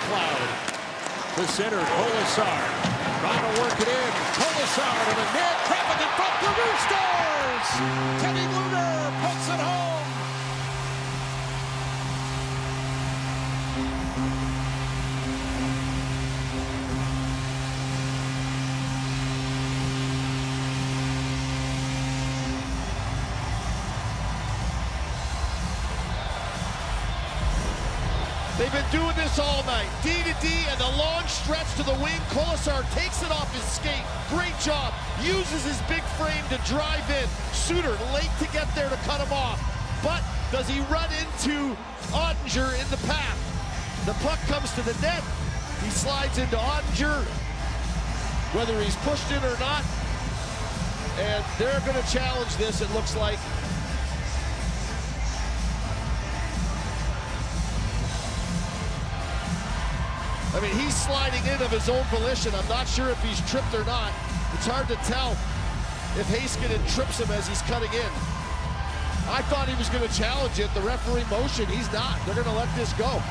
McLeod. The center, Kolesar. Trying to work it in. Kolesar to the net. Traffic in front. The Roosters! They've been doing this all night. D to D and the long stretch to the wing. Kolesar takes it off his skate. Great job. Uses his big frame to drive in. Suter late to get there to cut him off. But does he run into Oettinger in the path? The puck comes to the net. He slides into Oettinger, whether he's pushed in or not. And they're going to challenge this, it looks like. I mean, he's sliding in of his own volition. I'm not sure if he's tripped or not. It's hard to tell if Heiskanen trips him as he's cutting in. I thought he was going to challenge it. The referee motion, he's not. They're going to let this go.